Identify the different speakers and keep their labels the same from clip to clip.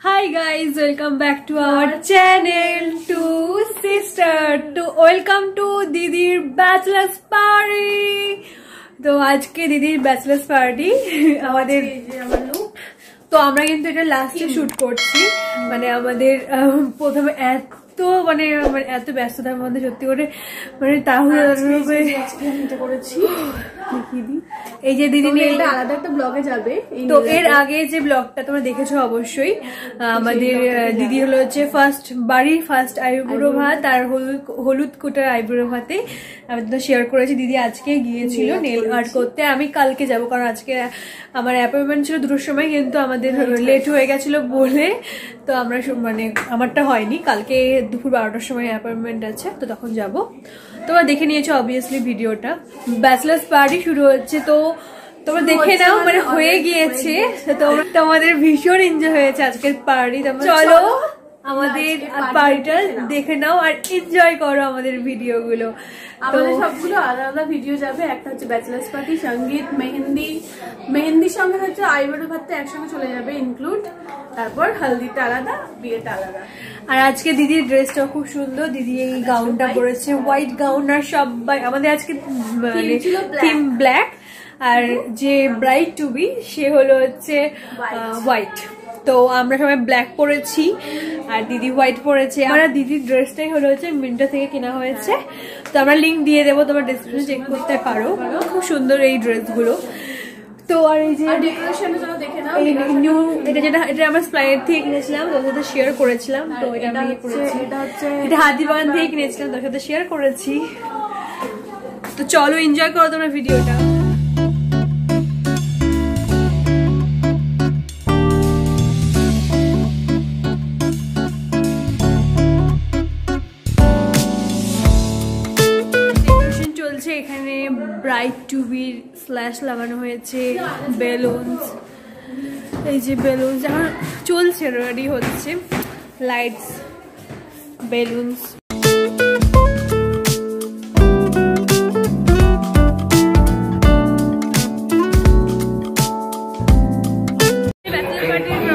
Speaker 1: Hi guys, Welcome back to our channel to sister to welcome to Didi Bachelor's Party. তো আজকে দিদির ব্যাচলার্স party আমাদের তো আমরা কিন্তু এটা লাস্টে শুট করছি। মানে আমাদের প্রথমে এত মানে এত ব্যস্ততার মধ্যে সত্যি করে মানে তাহলে
Speaker 2: করেছি
Speaker 1: এই যে দিদি নিয়ে
Speaker 2: আলাদা একটা ব্লগে যাবে
Speaker 1: তো এর আগে যে ব্লগটা তোমরা দেখেছ অবশ্যই আমাদের দিদি হলো হচ্ছে ফার্স্ট বাড়ির ফার্স্ট আইবুড়ো ভাত আর হলুদ হলুদ কোটার আইবুড়ো ভাতে। আমি তো শেয়ার করেছি দিদি আজকে গিয়েছিল নেল আর্ট করতে। আমি কালকে যাব কারণ আজকে আমার অ্যাপয়েন্টমেন্ট ছিল দুটোর সময় কিন্তু আমাদের লেট হয়ে গেছিল বলে তো আমরা মানে আমারটা হয়নি। কালকে দুপুর বারোটার সময় অ্যাপয়েন্টমেন্ট আছে তো তখন যাব। তোমরা দেখে নিয়েছো অবভিয়াসলি ভিডিওটা। ব্যাচলার্স পার্টি শুরু হচ্ছে তো তোমরা দেখে নাও মানে হয়ে গিয়েছে। তো তোমাদের ভীষণ এনজয় হয়েছে আজকের পার্টি তোমরা চলো আমাদের পার্টিটা দেখে নাও। আর এনজয় করো আমাদের ভিডিওগুলো।
Speaker 2: আমাদের সবগুলো আলাদা আলাদা ভিডিও যাবে। একটা হচ্ছে ব্যাচেলার্স পার্টি সংগীত মেহেন্দি। মেহেন্দির সঙ্গে হচ্ছে আইবারো ভাতটা একসঙ্গে চলে যাবে ইনক্লুড তারপর হলদিটা আলাদা বিয়েটা আলাদা।
Speaker 1: আর আজকে দিদির ড্রেসটা খুব সুন্দর দিদি এই গাউনটা পরেছে হোয়াইট গাউন আর সবাই আমাদের আজকে মানে. থিম ব্ল্যাক আর যে ব্রাইট টু বি সে হলো হচ্ছে হোয়াইট তো আমরা সবাই ব্ল্যাক পরেছি আর দিদি হোয়াইট পরেছে। আমরা দিদির ড্রেসটাই হলো হচ্ছে মিন্টা থেকে কেনা হয়েছে। তো আমরা লিঙ্ক দিয়ে দেবো তোমার ডিসক্রিপশন চেক করতে পারো। খুব সুন্দর এই ড্রেসগুলো। তো আর এই যে
Speaker 2: ডেকোরেশনের জন্য দেখে নাও
Speaker 1: এই নিউ এটা যেটা এটা আমরা স্প্লাইট থেকে কিনেছিলাম তোর সাথে শেয়ার করেছিলাম তো এটা
Speaker 2: এটা
Speaker 1: আমি করেছি
Speaker 2: এটা হচ্ছে
Speaker 1: এটা হাতিবাগান থেকে কিনেছিলাম তোর সাথে শেয়ার করেছি। তো চলো এনজয় করো তোমরা ভিডিওটা ব্রাইট টুবির স্ল্যাশ লাগানো হয়েছে, বেলুনস, এই যে বেলুনস, এখন চলছে রেডি হচ্ছে লাইটস বেলুনস।
Speaker 3: তিন্নিকা তিন্নি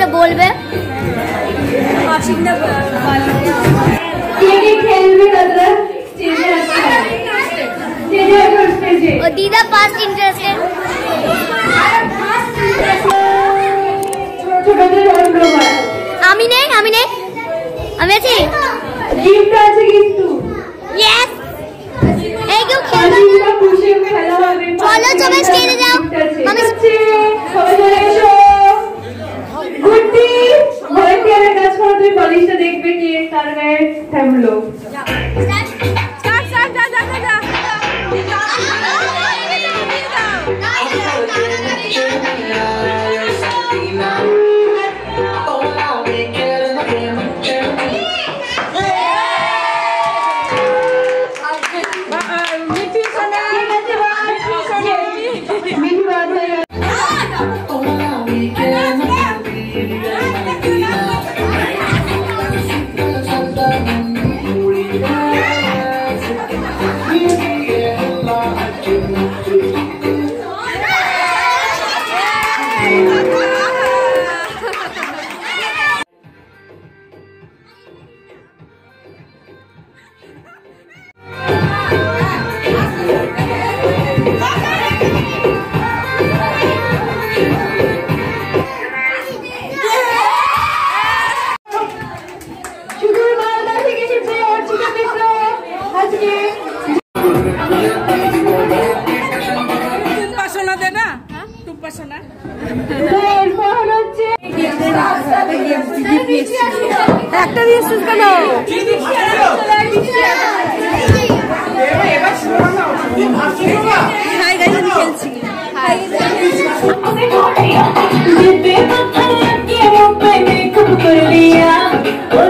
Speaker 3: কিছুটা বলবে ও দিদা ফার্স্ট ইন্টারেস্টেড আমি নেই আমি নেই আমি আছি
Speaker 4: গিফট আছে কিন্তু
Speaker 3: ইয়েস এই কেউ খেলবে
Speaker 4: আজিরা খুশি খেলা হবে
Speaker 3: চলো, সবাই স্টেজে
Speaker 5: হাই গাইজ আমি খেলছি হাই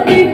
Speaker 1: দিবে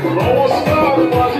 Speaker 1: Lost our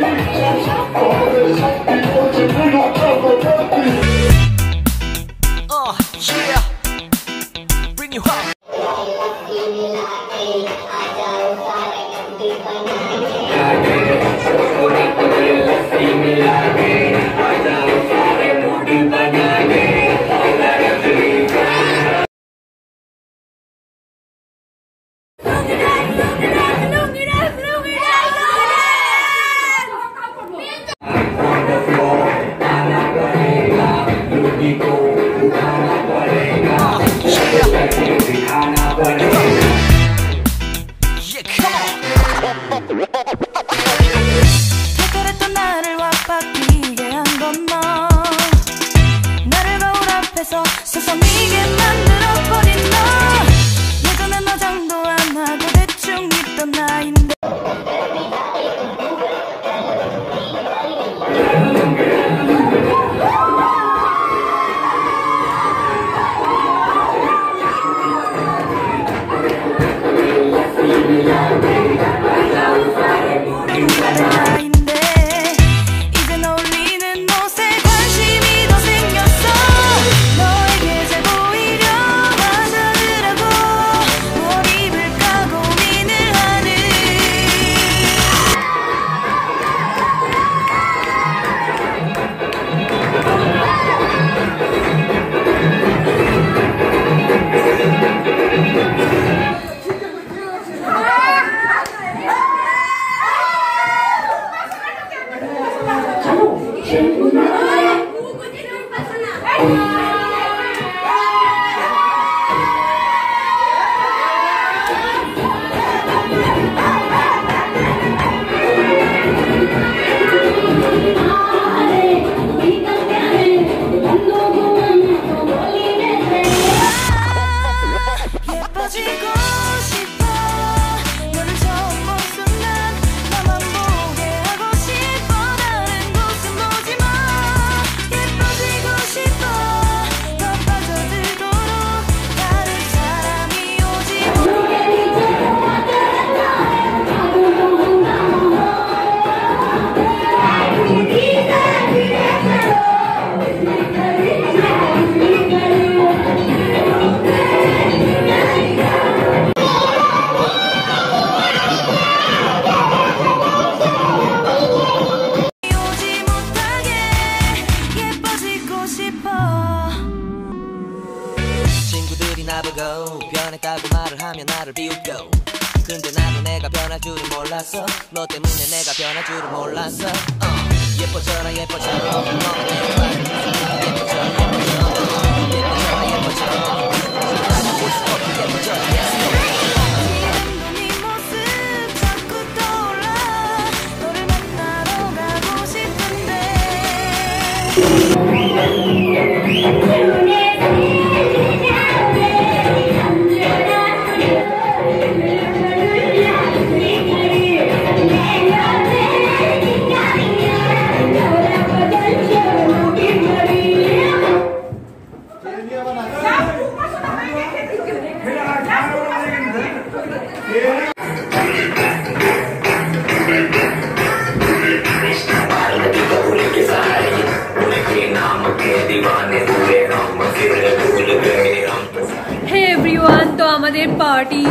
Speaker 6: 나를 비웃겨. 근데 나도 내가 변할 줄은 몰랐어. 너 때문에 내가 변할 줄은 몰랐어. 어, 예뻐져라 예뻐져 너가 내 예뻐져라 예뻐져 가지고 싶어 예뻐져 yes no.
Speaker 4: 네 모습 자꾸 떠올라 너를
Speaker 1: হ্যাঁ এভরিওয়ান তো আমাদের পার্টি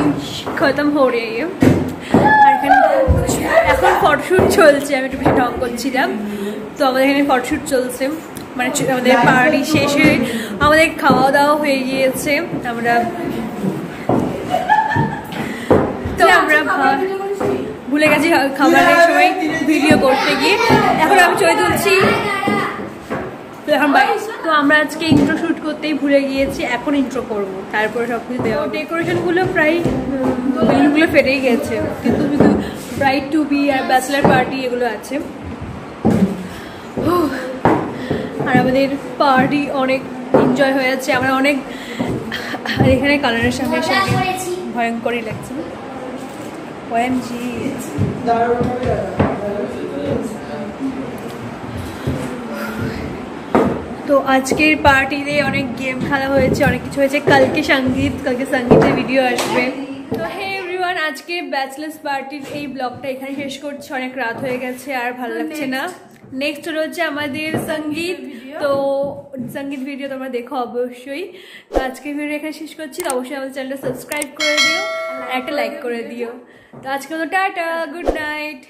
Speaker 1: খতম হয়ে গিয়ে এখন ফটোশ্যুট চলছে আমি একটু বেশি ঢং করছিলাম তো আমাদের এখানে ফটোশ্যুট চলছে। মানে আমাদের পার্টি শেষ হয়ে আমাদের খাওয়া দাওয়া হয়ে গিয়েছে। আমরা তো আমরা ভুলে গেছি খাবারের সময় ভিডিও করতে গিয়ে। এখন আমি চলে তুলছি। এখন বাইরে আমরা আজকে ইন্ট্রো শুট করতেই ভুলে গিয়েছি এখন ইন্ট্রো করব। তারপরে সব কিছু দেওয়া ডেকোরেশনগুলো প্রায় বেলুনগুলো ফেটেই গেছে কিন্তু শুধু ব্রাইড টু বি আর ব্যাচেলার পার্টি এগুলো আছে। আর আমাদের পার্টি অনেক এনজয় হয়েছে আমরা অনেক আর এখানে কালারের সামনে সামনে ভয়ঙ্করই লাগছে। ওএমজি তো আজকের পার্টিতে অনেক গেম খেলা হয়েছে অনেক কিছু হয়েছে। কালকে সংগীত কালকে সঙ্গীতের ভিডিও আসবে। তো হে এভরিওয়ান আজকে ব্যাচলার্স পার্টির এই ব্লগটা এখানে শেষ করছি। অনেক রাত হয়ে গেছে আর ভালো লাগছে না। নেক্সট হচ্ছে আমাদের সংগীত তো সংগীত ভিডিও তোমরা দেখো অবশ্যই। তো আজকের ভিডিও এখানে শেষ করছি। তো অবশ্যই আমাদের চ্যানেলটা সাবস্ক্রাইব করে দিও একটা লাইক করে দিও। তো আজকে তো টাটা গুড নাইট